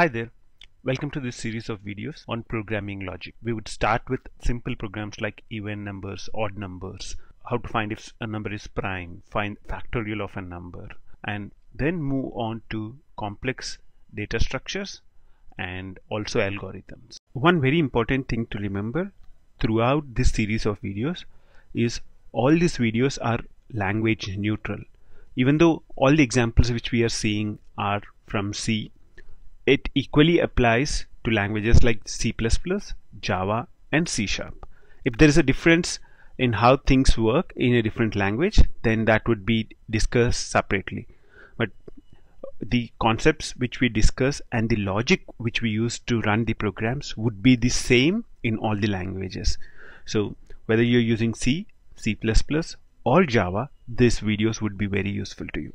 Hi there. Welcome to this series of videos on programming logic. We would start with simple programs like even numbers, odd numbers, how to find if a number is prime, find factorial of a number, and then move on to complex data structures and also algorithms. One very important thing to remember throughout this series of videos is all these videos are language neutral. Even though all the examples which we are seeing are from C, it equally applies to languages like C++, Java and C Sharp. If there is a difference in how things work in a different language, then that would be discussed separately. But the concepts which we discuss and the logic which we use to run the programs would be the same in all the languages. So whether you're using C, C++ or Java, these videos would be very useful to you.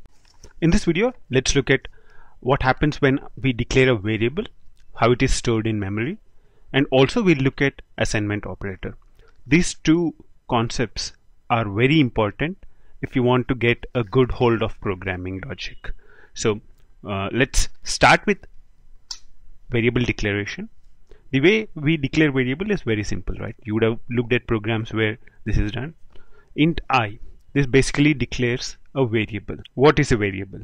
In this video, let's look at what happens when we declare a variable, how it is stored in memory, and also we'll look at assignment operator. These two concepts are very important if you want to get a good hold of programming logic. So uh, let's start with variable declaration. The way we declare variable is very simple, right? You would have looked at programs where this is done. Int i, this basically declares a variable. What is a variable?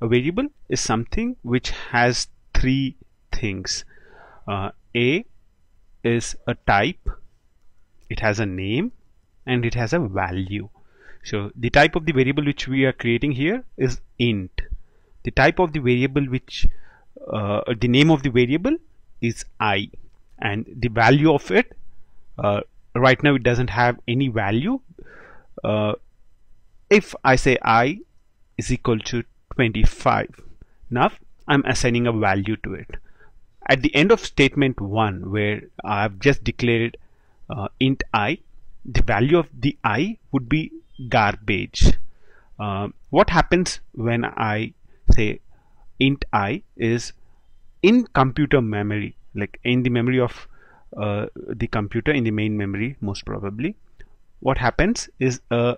A variable is something which has three things. Uh, a is a type, it has a name, and it has a value. So the type of the variable which we are creating here is int. The type of the variable which uh, the name of the variable is i and the value of it uh, right now it doesn't have any value uh, if I say i is equal to 25 now I'm assigning a value to it. At the end of statement 1 where I've just declared uh, int i the value of the i would be garbage. Uh, what happens when I say int i is in computer memory like in the memory of uh, the computer in the main memory most probably what happens is a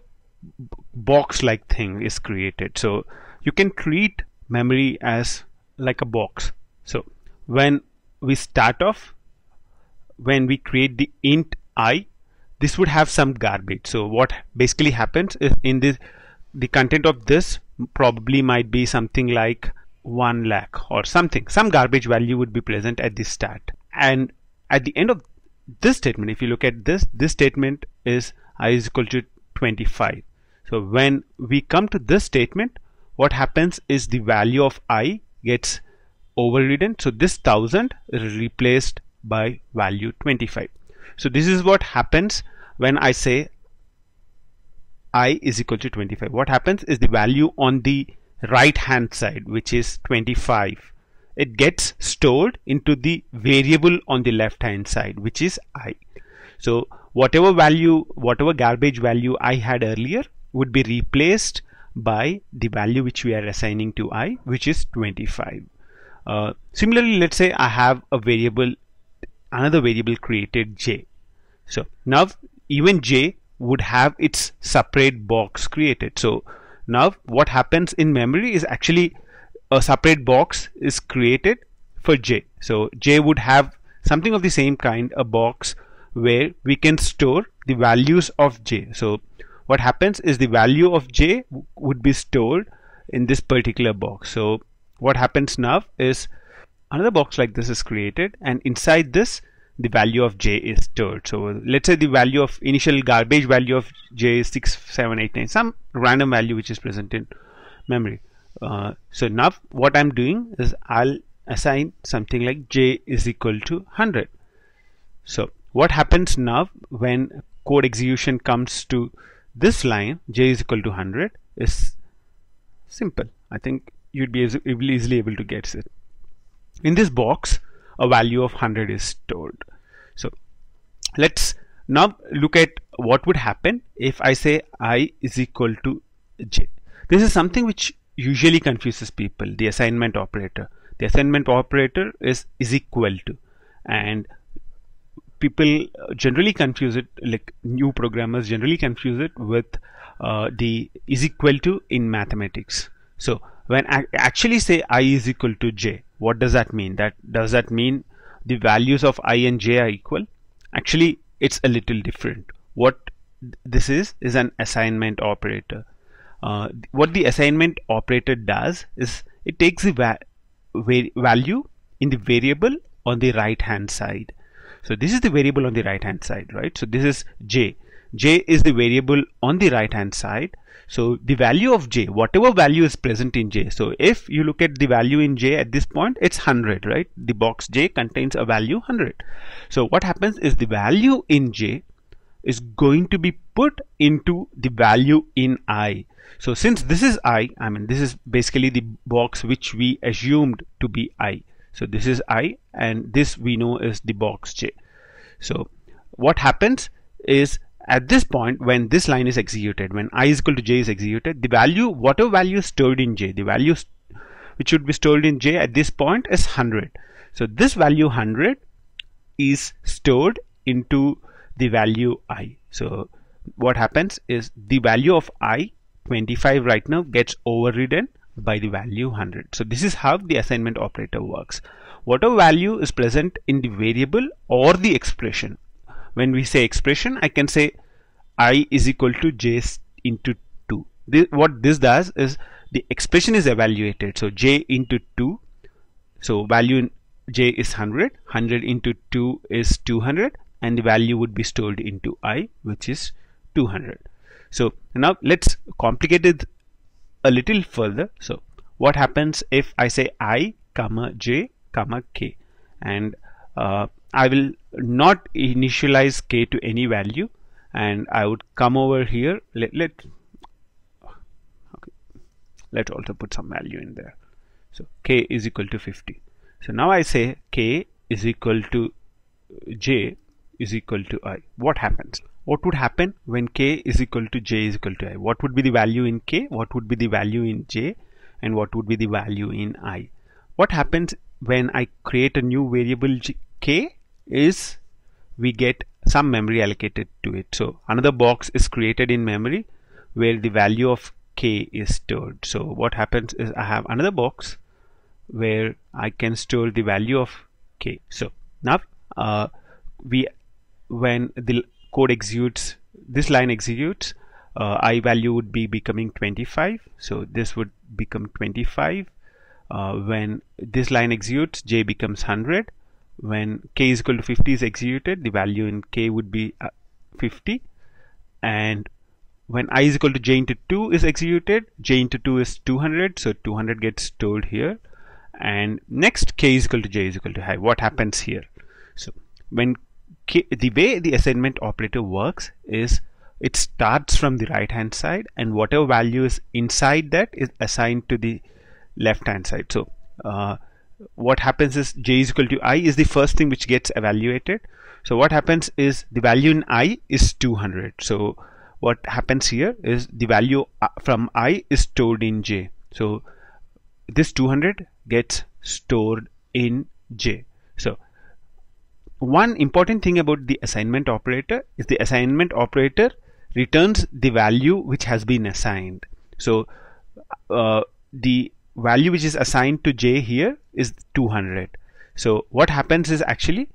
box like thing is created. So you can treat memory as like a box. So when we start off when we create the int i this would have some garbage. So what basically happens is in this the content of this probably might be something like 1 lakh or something. Some garbage value would be present at the start. And at the end of this statement if you look at this this statement is i is equal to 25 so when we come to this statement what happens is the value of i gets overridden. So this thousand is replaced by value 25 so this is what happens when I say i is equal to 25 what happens is the value on the right hand side which is 25 it gets stored into the variable on the left hand side which is i. So whatever value whatever garbage value i had earlier would be replaced by the value which we are assigning to i which is 25 uh, similarly let's say i have a variable another variable created j. So now even j would have its separate box created. So now what happens in memory is actually a separate box is created for j. So j would have something of the same kind a box where we can store the values of j. So what happens is the value of j would be stored in this particular box. So what happens now is another box like this is created and inside this the value of j is stored. So let's say the value of initial garbage value of j is 6789 some random value which is present in memory. Uh, so now what I'm doing is I'll assign something like j is equal to 100 so what happens now when code execution comes to this line j is equal to 100 is simple. I think you'd be easily able to get it. In this box a value of 100 is stored. So let's now look at what would happen if I say i is equal to j. This is something which usually confuses people the assignment operator. The assignment operator is is equal to and people generally confuse it like new programmers generally confuse it with uh, the is equal to in mathematics. So when I actually say i is equal to j what does that mean? That does that mean the values of i and j are equal? Actually it's a little different. What this is is an assignment operator. Uh, what the assignment operator does is it takes the va value in the variable on the right hand side so this is the variable on the right hand side right? So this is j. J is the variable on the right hand side. So the value of j whatever value is present in j. So if you look at the value in j at this point it's 100 right? The box j contains a value 100 so what happens is the value in j is going to be put into the value in i. So since this is i i mean this is basically the box which we assumed to be i so this is i and this we know is the box j. So what happens is at this point when this line is executed when i is equal to j is executed the value whatever value is stored in j the value which should be stored in j at this point is 100 so this value 100 is stored into the value i. So what happens is the value of i 25 right now gets overridden by the value 100 so this is how the assignment operator works. Whatever value is present in the variable or the expression. When we say expression I can say i is equal to j into 2 this, what this does is the expression is evaluated. So j into 2 so value in j is 100 100 into 2 is 200 and the value would be stored into i which is 200 so now let's complicate it a little further. So what happens if I say i comma j comma k? And uh, I will not initialize k to any value. And I would come over here. Let, let okay. Let's also put some value in there. So k is equal to 50 so now I say k is equal to j is equal to i. What happens what would happen when k is equal to j is equal to i? What would be the value in k? What would be the value in j? And what would be the value in i? What happens when I create a new variable k is we get some memory allocated to it. So another box is created in memory where the value of k is stored. So what happens is I have another box where I can store the value of k. So now uh, we when the code executes this line executes uh, i value would be becoming 25 so this would become 25 uh, when this line executes j becomes 100 when k is equal to 50 is executed the value in k would be uh, 50 and when i is equal to j into 2 is executed j into 2 is 200 so 200 gets stored here. And next k is equal to j is equal to i. What happens here? So when the way the assignment operator works is it starts from the right hand side and whatever value is inside that is assigned to the left hand side. So uh, what happens is j is equal to i is the first thing which gets evaluated. So what happens is the value in i is 200 so what happens here is the value uh, from i is stored in j. So this 200 gets stored in j one important thing about the assignment operator is the assignment operator returns the value which has been assigned. So uh, the value which is assigned to j here is 200 so what happens is actually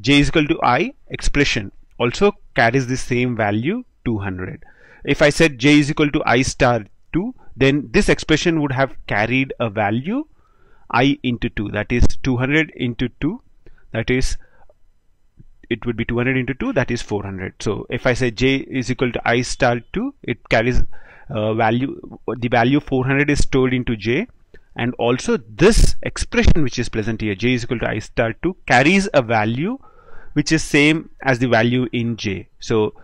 j is equal to i expression also carries the same value 200 if I said j is equal to i star 2 then this expression would have carried a value i into 2 that is 200 into 2 that is it would be 200 into 2 that is 400 so if I say j is equal to i star 2 it carries uh, value the value 400 is stored into j. And also this expression which is present here j is equal to i star 2 carries a value which is same as the value in j. So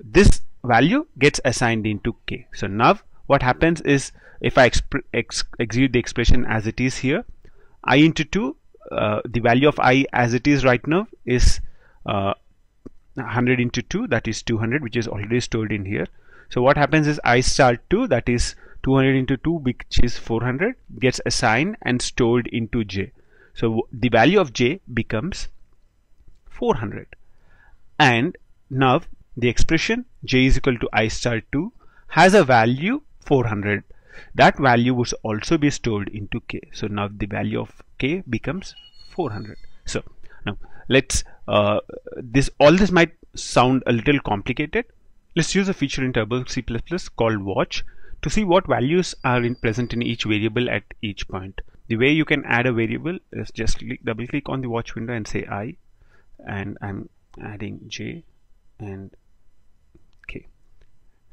this value gets assigned into k. So now what happens is if I ex execute the expression as it is here i into 2 uh, the value of i as it is right now is uh, 100 into 2 that is 200 which is already stored in here. So what happens is i star 2 that is 200 into 2 which is 400 gets assigned and stored into j. So the value of j becomes 400 and now the expression j is equal to i star 2 has a value 400 that value would also be stored into k. So now the value of k becomes 400 so now let's uh, this all this might sound a little complicated. Let's use a feature in turbo c++ called watch to see what values are in present in each variable at each point. The way you can add a variable is just click, double click on the watch window and say i and i'm adding j and k.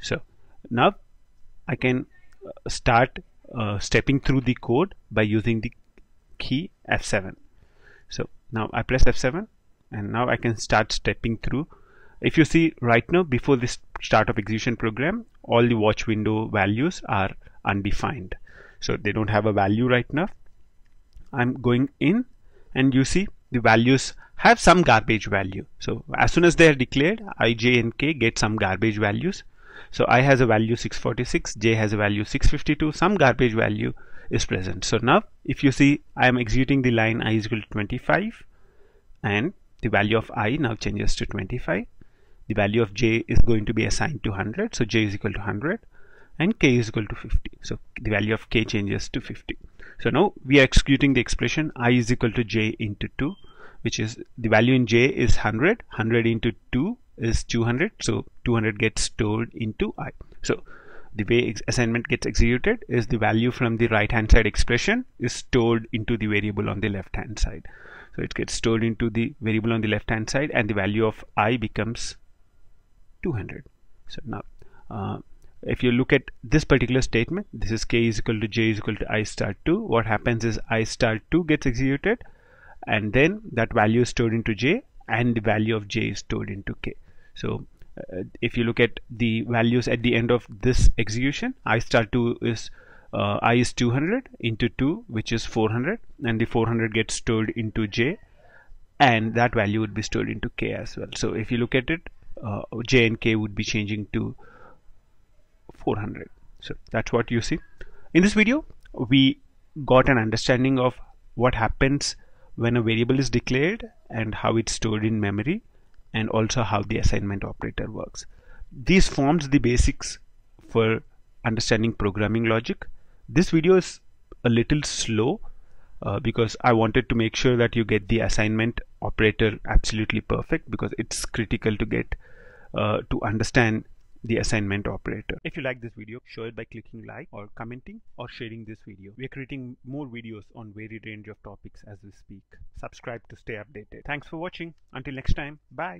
So now i can uh, start uh, stepping through the code by using the key F7 so now I press F7 and now I can start stepping through. If you see right now before this start of execution program all the watch window values are undefined. So they don't have a value right now. I'm going in and you see the values have some garbage value. So as soon as they are declared i j and k get some garbage values. So i has a value 646 j has a value 652 some garbage value is present. So now if you see i am executing the line i is equal to 25 and the value of i now changes to 25 the value of j is going to be assigned to 100 so j is equal to 100 and k is equal to 50 so the value of k changes to 50 so now we are executing the expression i is equal to j into 2 which is the value in j is 100 100 into 2 is 200 so 200 gets stored into i. So the way assignment gets executed is the value from the right hand side expression is stored into the variable on the left hand side. So it gets stored into the variable on the left hand side and the value of i becomes 200 so now uh, if you look at this particular statement this is k is equal to j is equal to i star 2 what happens is i star 2 gets executed and then that value is stored into j and the value of j is stored into k. So uh, if you look at the values at the end of this execution i star 2 is uh, i is 200 into 2 which is 400 and the 400 gets stored into j and that value would be stored into k as well. So if you look at it uh, j and k would be changing to 400 so that's what you see. In this video we got an understanding of what happens when a variable is declared and how it's stored in memory and also how the assignment operator works. These forms the basics for understanding programming logic. This video is a little slow uh, because I wanted to make sure that you get the assignment operator absolutely perfect because it's critical to get uh, to understand the assignment operator. If you like this video, show it by clicking like or commenting or sharing this video. We are creating more videos on varied range of topics as we speak. Subscribe to stay updated. Thanks for watching. Until next time, bye.